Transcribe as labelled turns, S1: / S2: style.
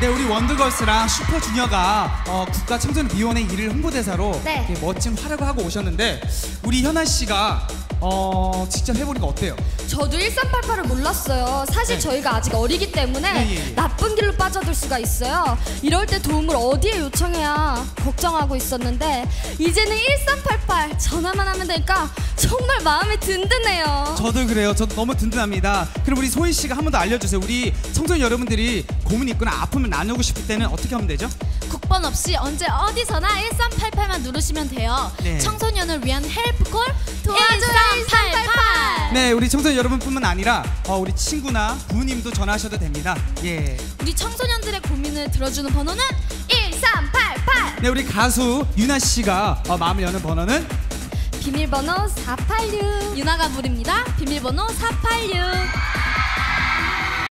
S1: 네, 우리 원더걸스랑 슈퍼주니어가 어, 국가청소년위원회 일일 홍보대사로
S2: 네.
S1: 이렇게 멋진 활약을 하고 오셨는데 우리 현아 씨가 어, 직접 해보니까 어때요?
S2: 저도 1388을 몰랐어요. 사실
S1: 네.
S2: 저희가 아직 어리기 때문에
S1: 예, 예, 예.
S2: 나쁜 길로 빠져들 수가 있어요. 이럴 때 도움을 어디에 요청해야 걱정하고 있었는데 이제는 1388 전화만 하면 되니까 정말 마음이 든든해요.
S1: 저도 그래요. 저도 너무 든든합니다. 그럼 우리 소희 씨가 한 번 더 알려주세요. 우리 청소년 여러분들이 고민 있거나 아픔을 나누고 싶을 때는 어떻게 하면 되죠?
S3: 국번 없이 언제 어디서나 1388만 누르시면 돼요.
S1: 네.
S3: 청소년을 위한 헬프콜 1388.
S1: 네, 우리 청소년 여러분뿐만 아니라 어, 우리 친구나 부모님도 전화하셔도 됩니다. 예.
S3: 우리 청소년들의 고민을 들어주는 번호는 1388.
S1: 네, 우리 가수 유나 씨가 어, 마음을 여는 번호는
S2: 비밀번호 486.
S3: 유나가 부릅니다. 비밀번호 486.